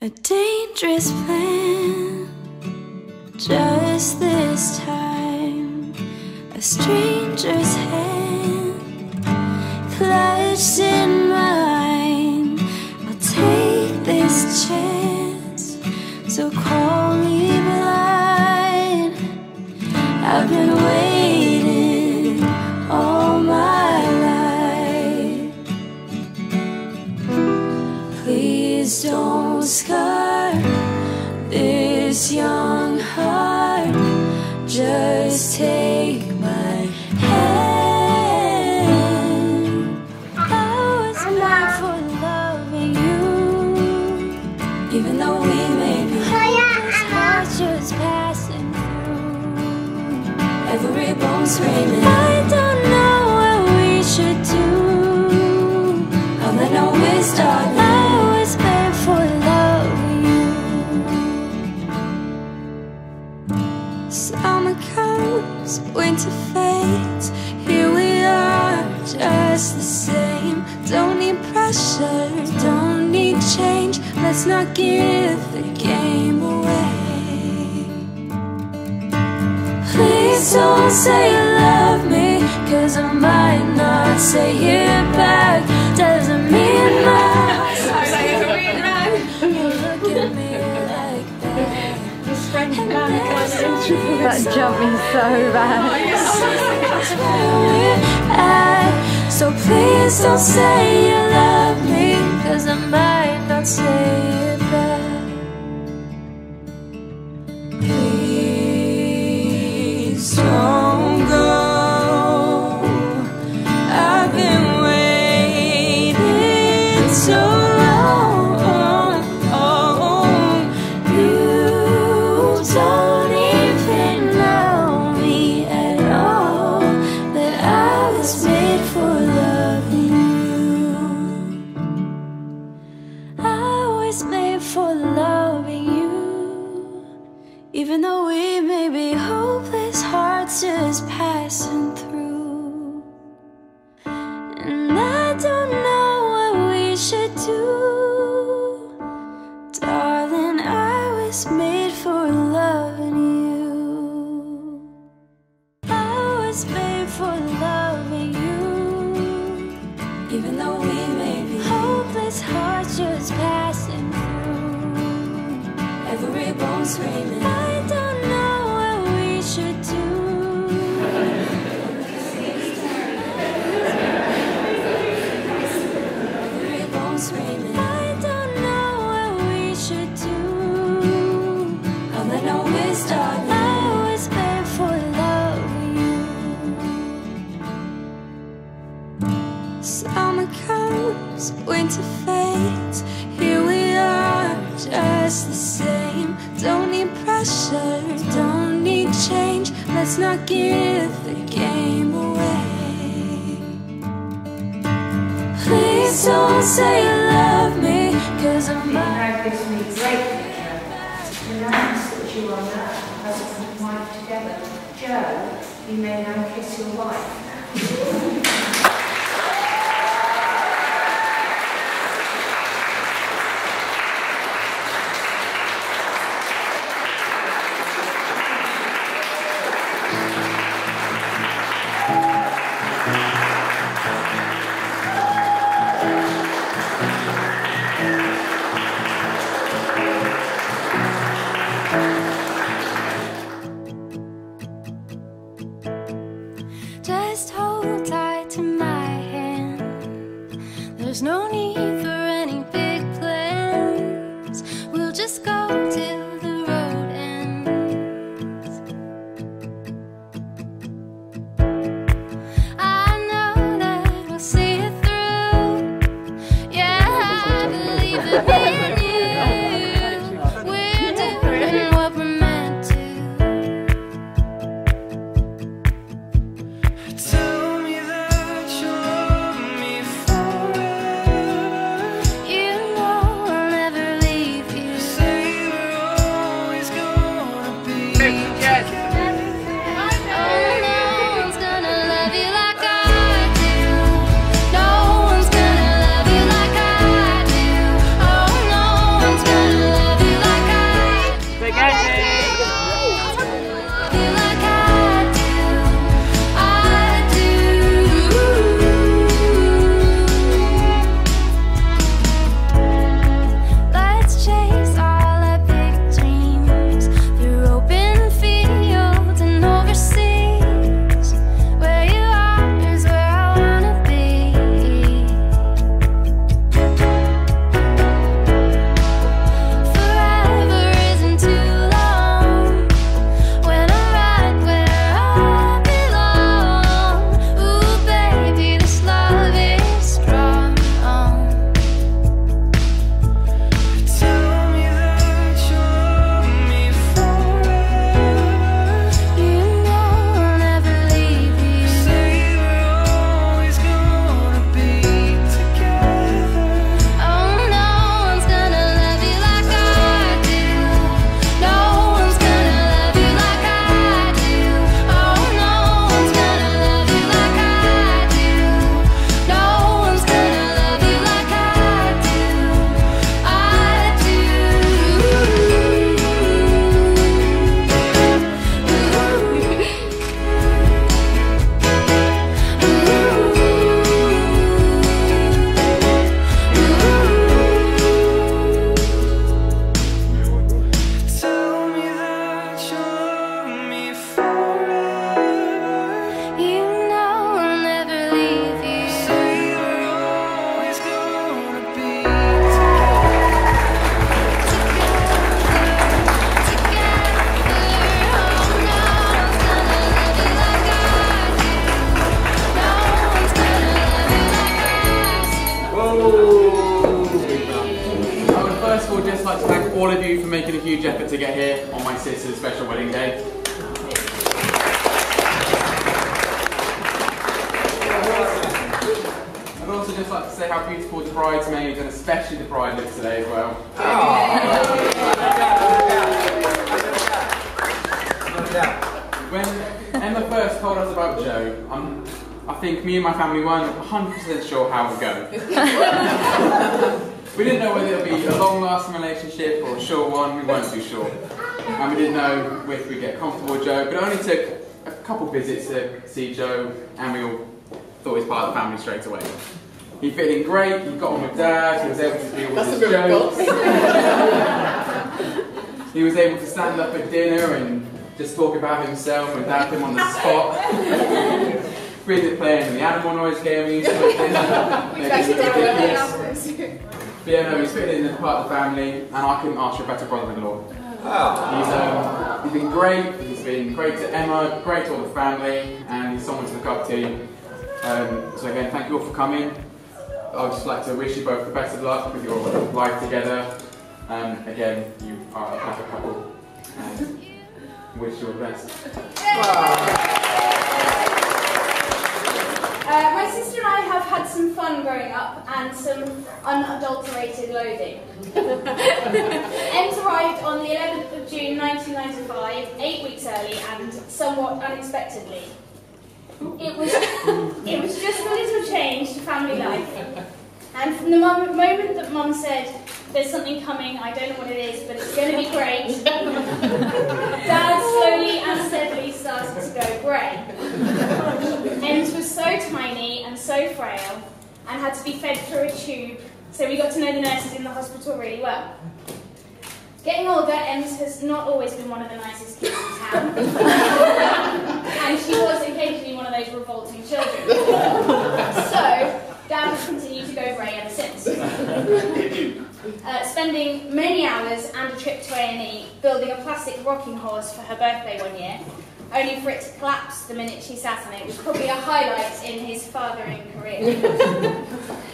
A dangerous plan, just this time. A stranger's hand clutched in mine. I'll take this chance, so call me blind. I've been waiting scar this young heart. Just take my hand. I was made for loving you, even though we may be hopeless hearts just passing through. Every bone screaming. Give the game away. Please don't say you love me, cause I might not say it back. Doesn't mean much. You look at me like that. That jumped me so bad. That's where we're at. So please don't say you love me, cause I might not say comes, winter fades. Here we are, just the same. Don't need pressure, don't need change. Let's not give the game away. Please don't say you love me, cause I'm great pleasure to announce that you are now husband and wife together. Joe, you may now kiss your wife. just like to say how beautiful the bridesmaids and especially the bride looks today as well. When Emma first told us about Joe, I think me and my family weren't 100% sure how it would go. we didn't know whether it would be a long-lasting relationship or a short one, we weren't too sure. And we didn't know if we'd get comfortable with Joe, but it only took a couple visits to see Joe and we all thought he was part of the family straight away. He fit in great, he got on with Dad, he was able to deal with That's his a miracle. jokes. he was able to stand up at dinner and just talk about himself and dab him on the spot. Really did playing the animal noise game we used to at dinner. Maybe it's ridiculous. But yeah, no, he's fitted in as part of the family, and I couldn't ask for a better brother-in-law. He's, um, he's been great, he's been great to Emma, great to all the family, and he's someone to look up to. Um, so again, thank you all for coming. I'd just like to wish you both the best of luck with your life together. Um, again, you are a perfect couple, and wish you all the best. Uh, my sister and I have had some fun growing up and some unadulterated loathing. Ems arrived on the 11th of June 1995, eight weeks early and somewhat unexpectedly. It was, it was just a little change to family life. And from the mom- moment that Mum said, there's something coming, I don't know what it is, but it's going to be great, Dad slowly and steadily started to go grey. Ems was so tiny and so frail and had to be fed through a tube, so we got to know the nurses in the hospital really well. Getting older, Ems has not always been one of the nicest kids in town. and she was occasionally one of those revolting children. Has continued to go grey ever since. Uh, spending many hours and a trip to A&E building a plastic rocking horse for her birthday one year, only for it to collapse the minute she sat on it was probably a highlight in his fathering career.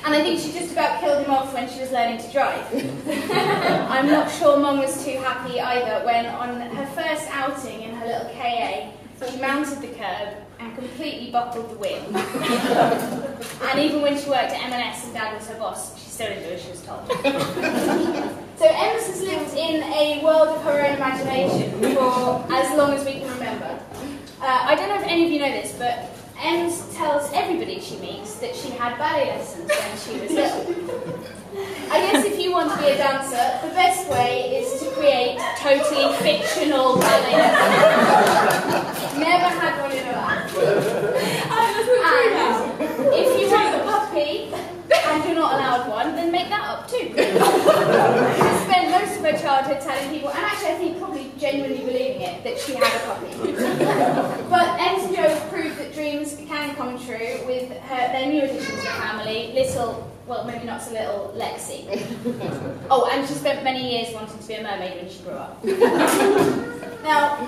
and I think she just about killed him off when she was learning to drive. I'm not sure Mum was too happy either when on her first outing in her little KA, she mounted the curb and completely buckled the wheel. and even when she worked at M&S and Dad was her boss, she still didn't do as she was told. So Ems has lived in a world of her own imagination for as long as we can remember. Uh, I don't know if any of you know this, but Ems tells everybody she meets that she had ballet lessons when she was little. I guess if you want to be a dancer, the best way is to create totally fictional ballet lessons. Never had one in her life. And if you want a puppy and you're not allowed one, then make that up too. She spent most of her childhood telling people, and actually I think probably genuinely believing it, that she had a puppy. but Ems and Joe have proved that dreams can come true with her, their new addition to the family, little, well maybe not so little, Lexi. Oh, and she spent many years wanting to be a mermaid when she grew up. now,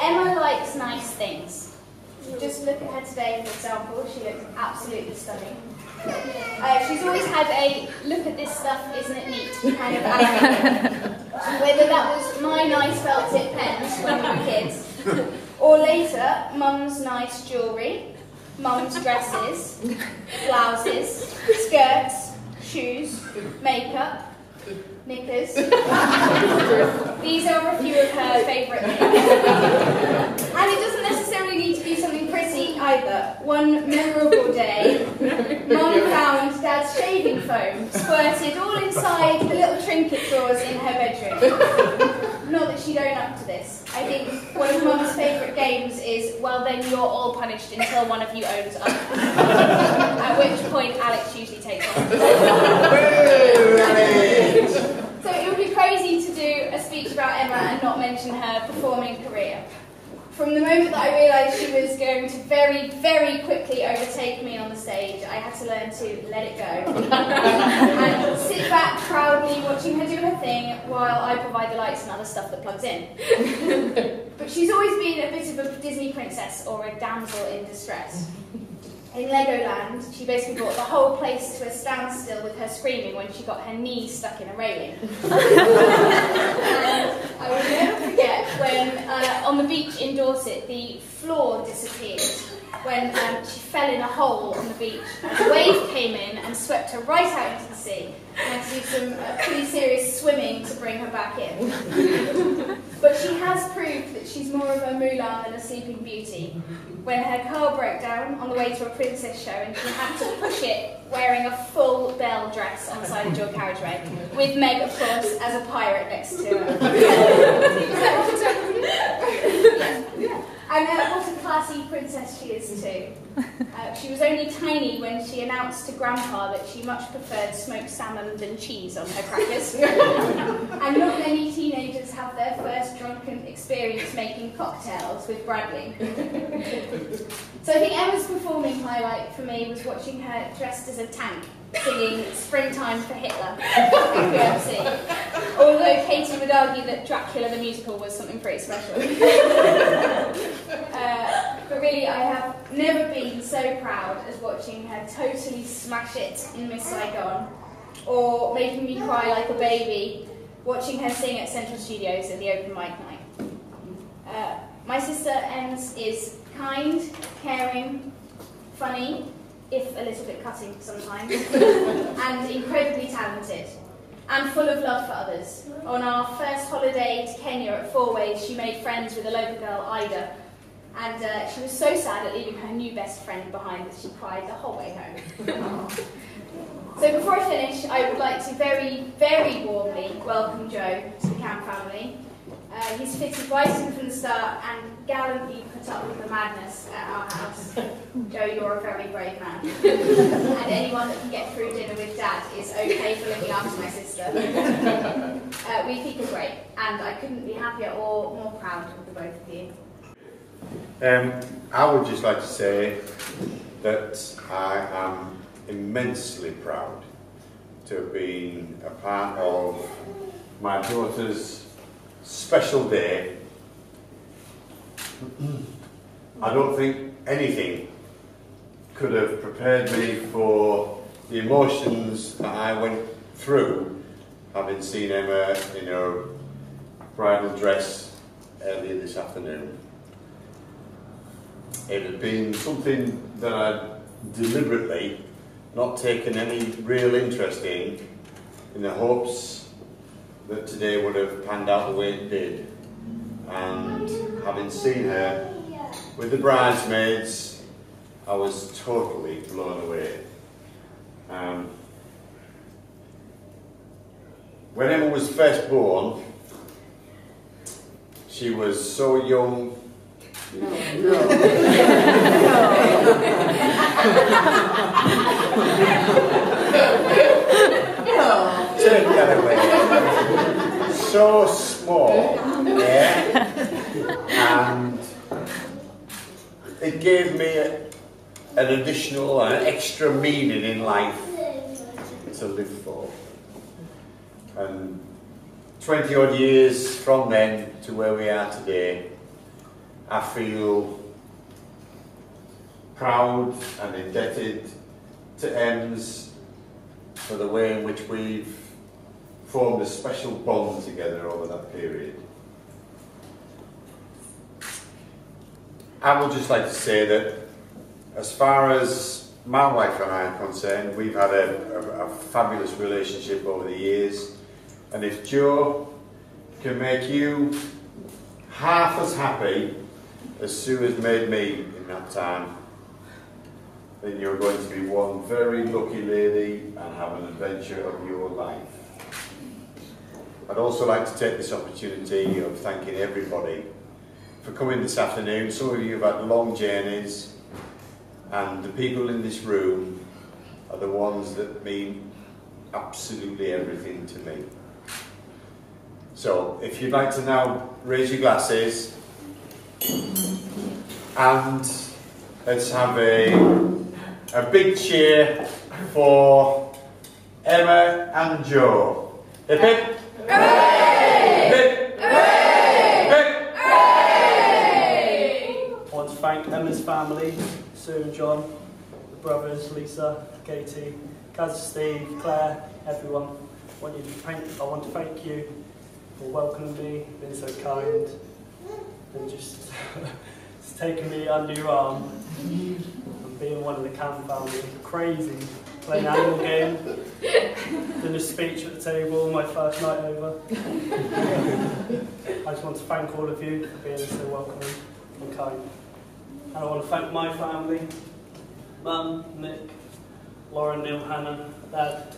Emma likes nice things. Just look at her today, for example. She looks absolutely stunning. Uh, she's always had a look at this stuff, isn't it neat kind of attitude. Whether that was my nice felt tip pens when we were kids, or later, mum's nice jewellery, mum's dresses, blouses, skirts, shoes, makeup, knickers. These are a few of her favourite things. And it doesn't necessarily need to be something pretty either. One memorable day, Mum found Dad's shaving foam squirted all inside the little trinket drawers in her bedroom. She'd own up to this. I think one of Mum's favourite games is, well then you're all punished until one of you owns up. At which point Alex usually takes off. So it would be crazy to do a speech about Emma and not mention her performing career. From the moment that I realised she was going to very, very quickly overtake me on the stage, I had to learn to let it go. and sit back proudly watching her do her thing while I provide the lights and other stuff that plugs in. but she's always been a bit of a Disney princess or a damsel in distress. in Legoland, she basically brought the whole place to a standstill with her screaming when she got her knee stuck in a railing. I will never forget when uh, on the beach in Dorset, the floor disappeared when um, she fell in a hole on the beach. A wave came in and swept her right out into the sea. And I had to do some uh, pretty serious swimming to bring her back in. but she has proved that she's more of a Mulan than a Sleeping Beauty. When her car broke down on the way to a princess show and she had to push it wearing a full bell dress on the side of dual carriageway, with Meg, of course, as a pirate next to her. yeah. And uh, classy princess she is too. Uh, she was only tiny when she announced to Grandpa that she much preferred smoked salmon than cheese on her crackers. and not many teenagers have their first drunken experience making cocktails with Bradley. so I think Emma's performing highlight for me was watching her dressed as a tank singing Springtime for Hitler Although Katie would argue that Dracula the musical was something pretty special. uh, but really, I have never been so proud as watching her totally smash it in Miss Saigon, or making me cry like a baby watching her sing at Central Studios at the open mic night. Uh, my sister Ems is kind, caring, funny, if a little bit cutting sometimes, and incredibly talented, and full of love for others. On our first holiday to Kenya at Four Ways, she made friends with a local girl, Ida, and uh, she was so sad at leaving her new best friend behind that she cried the whole way home. so before I finish, I would like to very, very warmly welcome Joe to the Camm family. Uh, he's fitted right in from the start and gallantly put up with the madness at our house. Joe, you're a very brave man. and anyone that can get through dinner with Dad is okay for looking after my sister. Uh, we think you're great, and I couldn't be happier or more proud of the both of you. Um, I would just like to say that I am immensely proud to have been a part of my daughter's special day. I don't think anything could have prepared me for the emotions that I went through having seen Emma in her bridal dress earlier this afternoon. It had been something that I'd deliberately not taken any real interest in, in the hopes that today would have panned out the way it did. And having seen her with the bridesmaids, I was totally blown away. Um, when Emma was first born, she was so young. no. Turn the other way. So small, yeah, and it gave me a, an additional, an extra meaning in life to live for. And 20 odd years from then to where we are today, I feel proud and indebted to Ems for the way in which we've formed a special bond together over that period. I would just like to say that as far as my wife and I are concerned, we've had a, a, a fabulous relationship over the years. And if Joe can make you half as happy as Sue has made me in that time, then you're going to be one very lucky lady and have an adventure of your life. I'd also like to take this opportunity of thanking everybody for coming this afternoon. Some of you have had long journeys and the people in this room are the ones that mean absolutely everything to me. So if you'd like to now raise your glasses and let's have a a big cheer for Emma and Joe. Hip hip. Hooray! Hip. Hooray! Hip. Hooray! I want to thank Emma's family, Sue and John, the brothers, Lisa, Katie, Kaz, Steve, Claire, everyone. I want, you to thank, I want to thank you for welcoming me, being so kind, and just, just taking me under your arm and being one of the Camm family. Crazy. Playing animal game, doing a speech at the table, my first night over. I just want to thank all of you for being so welcoming and kind. And I want to thank my family, Mum, Nick, Lauren, Neil, Hannah, Dad,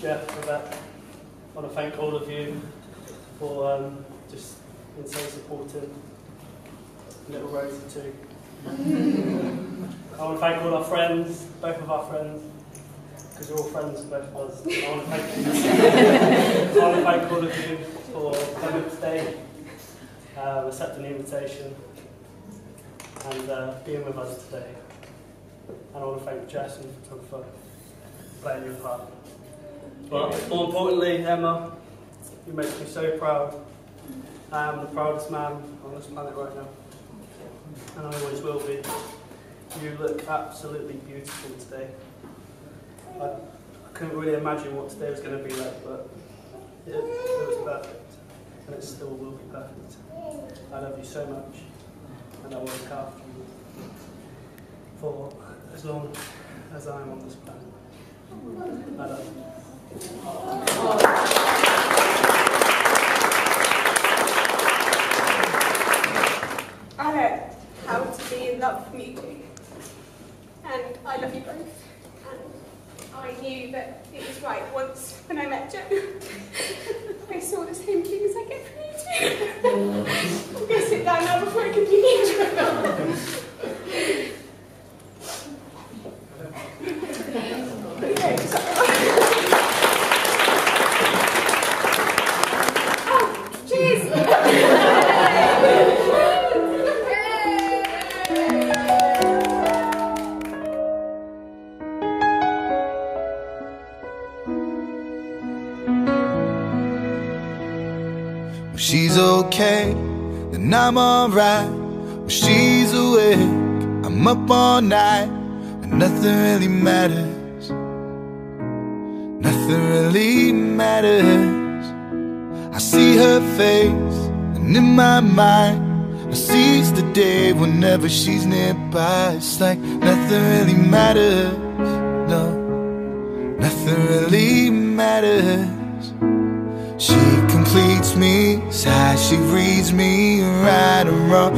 Jeff, Rebecca. I want to thank all of you for um, just being so supportive. Little Rosie too. I want to thank all our friends, both of our friends, because you're all friends, both of us. I want to thank you. I want to thank all of you for coming today, uh, accepting the invitation, and uh, being with us today. And I want to thank Jess and for playing your part. But more importantly, Emma, you make me so proud. I am the proudest man on this planet right now. And I always will be. You look absolutely beautiful today. I, I couldn't really imagine what today was going to be like, but it, it was perfect. And it still will be perfect. I love you so much. And I will look after you for as long as I am on this planet. I love you. I'm alright. When she's awake, I'm up all night. And nothing really matters. Nothing really matters. I see her face, and in my mind, I seize the day whenever she's nearby. It's like nothing really matters. No, nothing really matters. She completes me, sigh, she reads me right and wrong.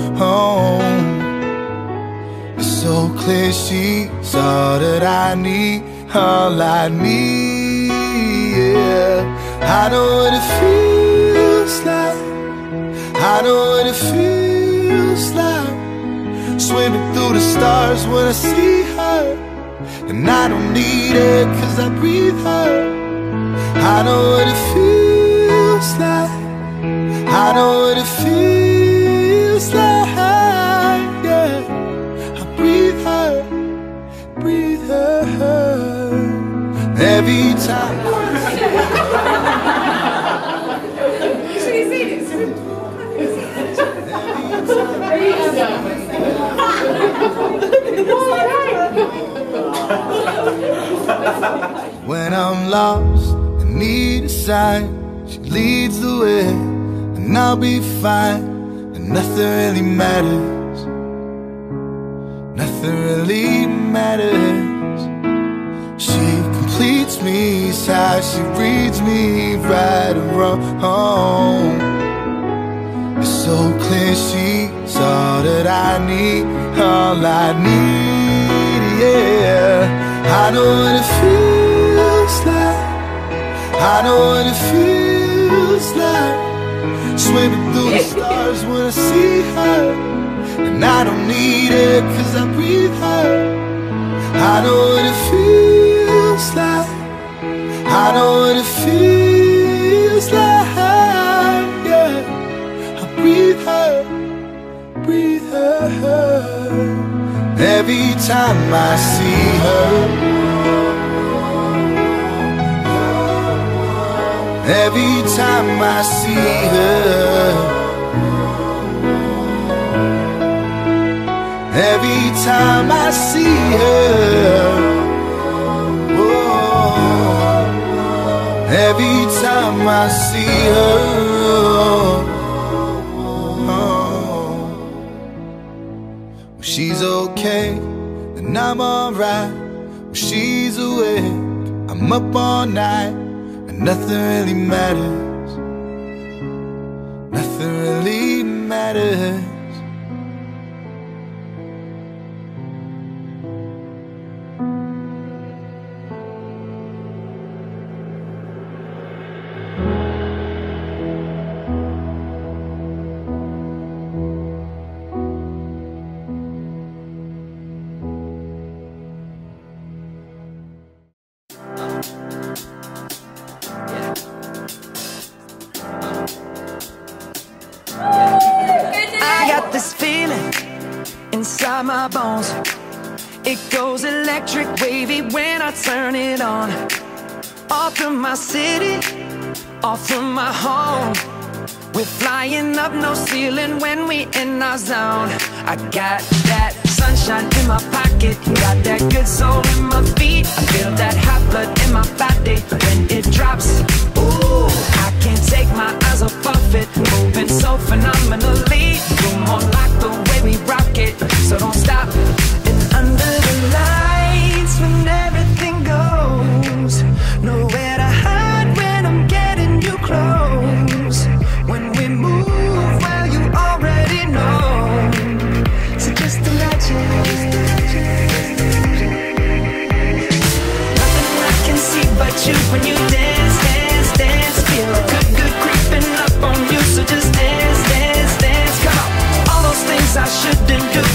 It's so clear she's all that I need, all I need. Yeah, I know what it feels like. I know what it feels like. Swimming through the stars when I see her. And I don't need her cause I breathe her. I know what it feels like. I know what it feels like. Yeah, I breathe her, breathe her every time. Should we see this? When I'm lost and need a sign, she leads the way, and I'll be fine. And nothing really matters. Nothing really matters. She completes me, how she reads me right and wrong. It's so clear she's all that I need, all I need, yeah. I know what it feels like. I know what it feels Swimming through the stars when I see her. And I don't need her cause I breathe her. I know what it feels like. I know what it feels like. Yeah, I breathe her, breathe her. Every time I see her. Every time I see her. Every time I see her. Oh, every time I see her. Oh, she's okay, then I'm alright. When she's awake, I'm up all night, nothing really matters. Nothing really matters. From my city, off from my home. We're flying up no ceiling when we in our zone. I got that sunshine in my pocket, got that good soul in my feet. I feel that hot blood in my body when it drops. Ooh, I can't take my eyes off of it, moving so phenomenally. You're more like the way we rock it, so don't stop. And under shouldn't do,